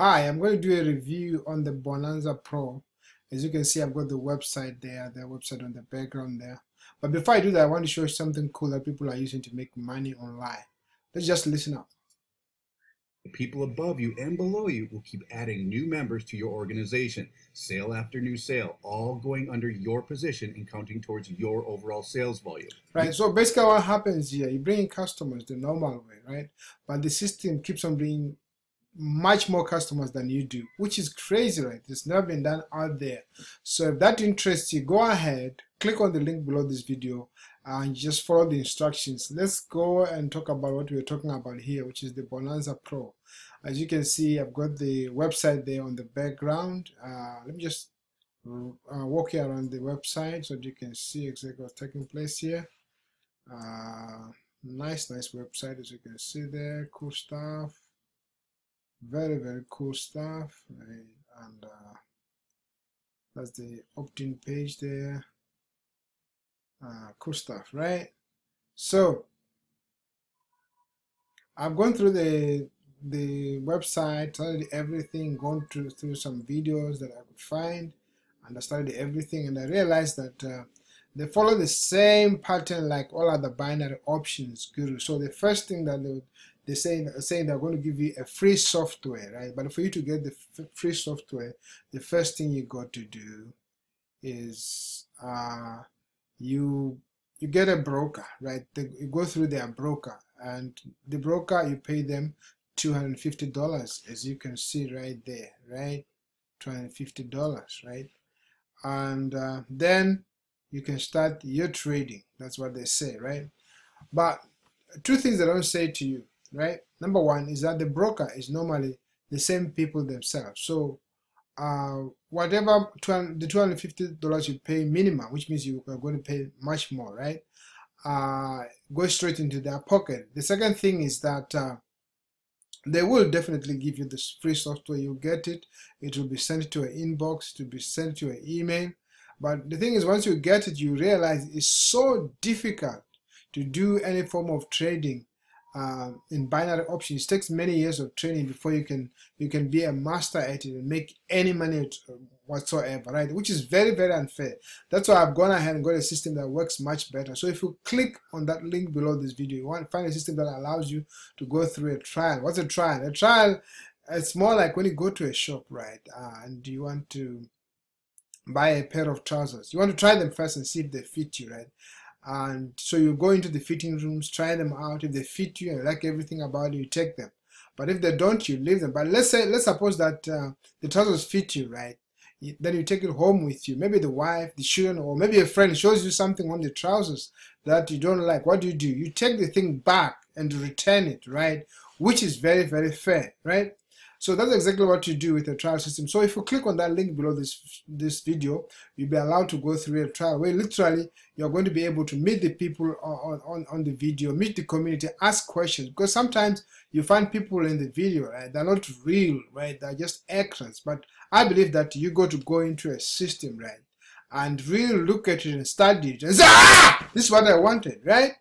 Hi, I'm going to do a review on the Bonanza Pro. As you can see, I've got the website there, the website on the background there. But before I do that, I want to show you something cool that people are using to make money online. Let's just listen up. The people above you and below you will keep adding new members to your organization, sale after new sale, all going under your position and counting towards your overall sales volume. Right, so basically what happens here, you bring in customers the normal way, right? But the system keeps on bringing much more customers than you do, which is crazy, right? It's never been done out there. So if that interests you, go ahead, click on the link below this video and just follow the instructions. Let's go and talk about what we're talking about here, which is the Bonanza Pro. As you can see, I've got the website there on the background. Uh, let me just uh, walk you around the website so you can see exactly what's taking place here. Uh, nice, nice website as you can see there, cool stuff very very cool stuff right? and uh, that's the opt-in page there. Uh, cool stuff right? So I've gone through the the website studied everything gone through through some videos that I could find and I studied everything and I realized that uh, they follow the same pattern like all other binary options guru. So the first thing that they they say saying saying they're going to give you a free software, right? But for you to get the free software, the first thing you got to do is uh, you you get a broker, right? They, you go through their broker, and the broker you pay them two hundred fifty dollars, as you can see right there, right? Two hundred fifty dollars, right? And uh, then you can start your trading. That's what they say, right? But two things I don't say to you right? Number one is that the broker is normally the same people themselves. So uh, whatever 12, the $250 you pay minimum, which means you are going to pay much more, right? Uh, go straight into their pocket. The second thing is that uh, they will definitely give you this free software. You get it. It will be sent to an inbox. to be sent to an email. But the thing is, once you get it, you realize it's so difficult to do any form of trading uh, in binary options it takes many years of training before you can you can be a master at it and make any money whatsoever right? Which is very very unfair. That's why I've gone ahead and got a system that works much better. So if you click on that link below this video you want to find a system that allows you to go through a trial. What's a trial? A trial it's more like when you go to a shop right uh, and you want to buy a pair of trousers. You want to try them first and see if they fit you right and so you go into the fitting rooms try them out. If they fit you and like everything about it you take them. But if they don't you leave them. But let's say let's suppose that uh, the trousers fit you right? Then you take it home with you. Maybe the wife the children or maybe a friend shows you something on the trousers that you don't like. What do you do? You take the thing back and return it right? Which is very very fair right so that's exactly what you do with a trial system. So if you click on that link below this this video, you'll be allowed to go through a trial where literally you're going to be able to meet the people on, on, on the video, meet the community, ask questions. Because sometimes you find people in the video, right? They're not real, right? They're just actors. But I believe that you got to go into a system, right? And really look at it and study it and say, ah, this is what I wanted, right?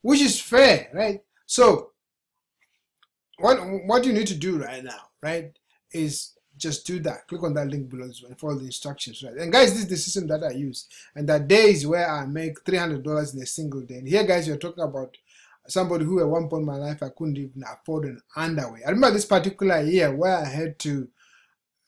Which is fair, right? So what what do you need to do right now, right, is just do that. Click on that link below and follow the instructions, right? And guys, this is the system that I use. And that days where I make $300 in a single day. And here, guys, you're talking about somebody who at one point in my life I couldn't even afford an underwear. I remember this particular year where I had to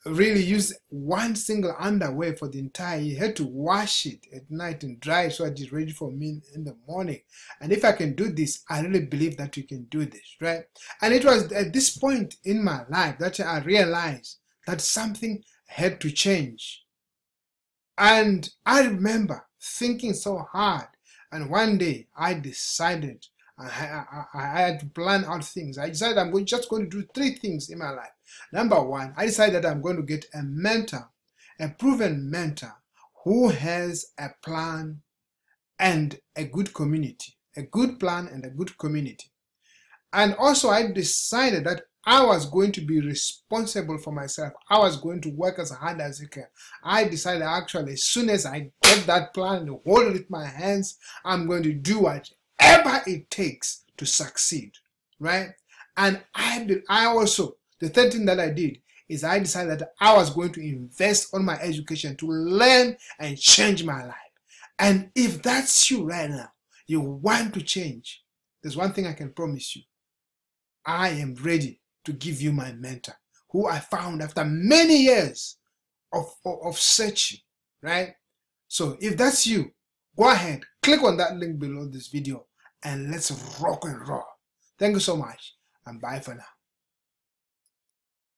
really use one single underwear for the entire year. Had to wash it at night and dry so it is ready for me in the morning. And if I can do this, I really believe that you can do this, right? And it was at this point in my life that I realized that something had to change. And I remember thinking so hard. And one day I decided I, I, I, had to plan out things. I decided I'm going, just going to do three things in my life. Number one, I decided that I'm going to get a mentor, a proven mentor who has a plan and a good community, a good plan and a good community. And also I decided that I was going to be responsible for myself. I was going to work as hard as I can. I decided actually as soon as I get that plan and hold it with my hands, I'm going to do what whatever it takes to succeed, right? And I did, I also, the third thing that I did is I decided that I was going to invest on my education to learn and change my life. And if that's you right now, you want to change, there's one thing I can promise you. I am ready to give you my mentor, who I found after many years of, of, of searching, right? So if that's you, go ahead, click on that link below this video and let's rock and roll. Thank you so much and bye for now.